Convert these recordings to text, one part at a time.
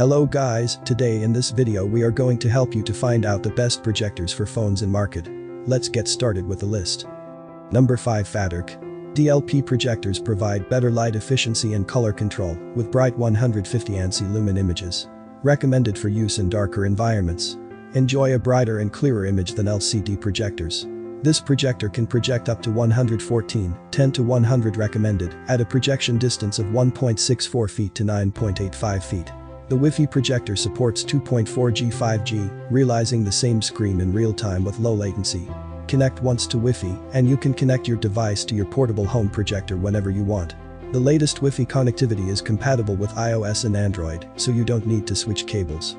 Hello guys, today in this video we are going to help you to find out the best projectors for phones in market. Let's get started with the list. Number 5 FATORK. DLP projectors provide better light efficiency and color control with bright 150 ANSI lumen images. Recommended for use in darker environments. Enjoy a brighter and clearer image than LCD projectors. This projector can project up to 114, 10 to 100 recommended, at a projection distance of 1.64 feet to 9.85 feet. The Wi-Fi projector supports 2.4G 5G, realizing the same screen in real time with low latency. Connect once to Wi-Fi, and you can connect your device to your portable home projector whenever you want. The latest Wi-Fi connectivity is compatible with iOS and Android, so you don't need to switch cables.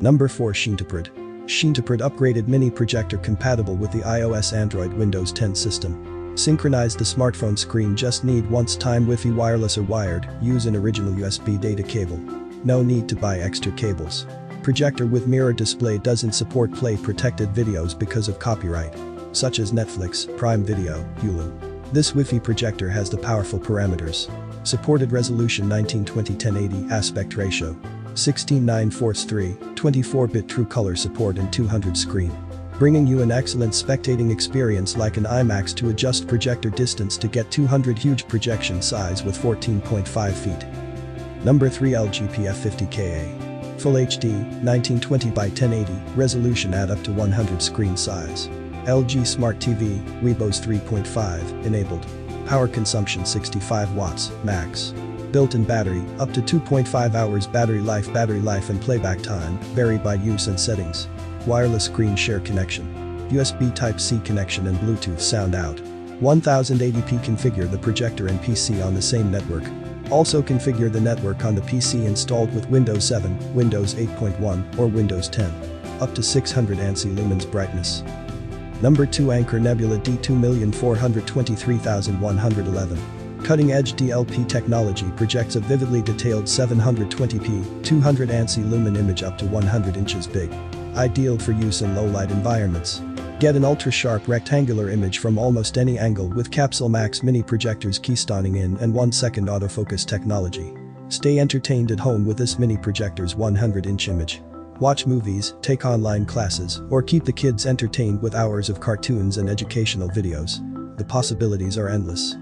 Number 4 xinteprid. xinteprid upgraded mini projector compatible with the iOS Android Windows 10 system. Synchronize the smartphone screen just need once time Wi-Fi wireless or wired, use an original USB data cable. No need to buy extra cables. Projector with mirror display doesn't support play protected videos because of copyright. Such as Netflix, Prime Video, Hulu. This Wi-Fi projector has the powerful parameters. Supported resolution 1920-1080 aspect ratio. 16 fourths 3, 24-bit true color support and 200 screen. Bringing you an excellent spectating experience like an IMAX to adjust projector distance to get 200 huge projection size with 14.5 feet. Number 3 LG PF50KA. Full HD, 1920 by 1080, resolution at up to 100 screen size. LG Smart TV, webOS 3.5, enabled. Power consumption 65 watts, max. Built-in battery, up to 2.5 hours battery life Battery life and playback time, vary by use and settings. Wireless screen share connection. USB Type-C connection and Bluetooth sound out. 1080p configure the projector and PC on the same network, also configure the network on the PC installed with Windows 7, Windows 8.1 or Windows 10. Up to 600 ANSI lumens brightness. Number 2 Anker Nebula D2423111. Cutting-edge DLP technology projects a vividly detailed 720p, 200 ANSI lumen image up to 100 inches big. Ideal for use in low-light environments. Get an ultra-sharp rectangular image from almost any angle with Capsule Max mini projectors keystoning in and 1 second autofocus technology. Stay entertained at home with this mini projector's 100-inch image. Watch movies, take online classes, or keep the kids entertained with hours of cartoons and educational videos. The possibilities are endless.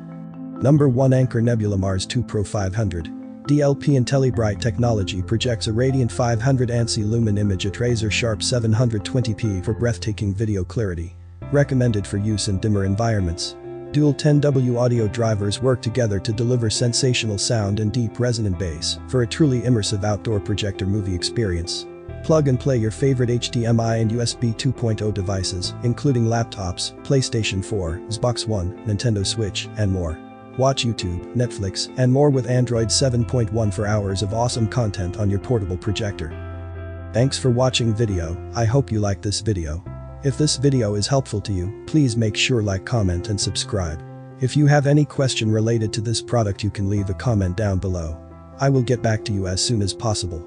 Number 1 Anker Nebula Mars 2 Pro 500. DLP IntelliBright technology projects a radiant 500 ANSI lumen image at razor sharp 720p for breathtaking video clarity. Recommended for use in dimmer environments. Dual 10W audio drivers work together to deliver sensational sound and deep resonant bass for a truly immersive outdoor projector movie experience. Plug and play your favorite HDMI and USB 2.0 devices, including laptops, PlayStation 4, Xbox One, Nintendo Switch, and more. Watch YouTube, Netflix, and more with Android 7.1 for hours of awesome content on your portable projector. Thanks for watching video, I hope you like this video. If this video is helpful to you, please make sure like comment and subscribe. If you have any question related to this product you can leave a comment down below. I will get back to you as soon as possible.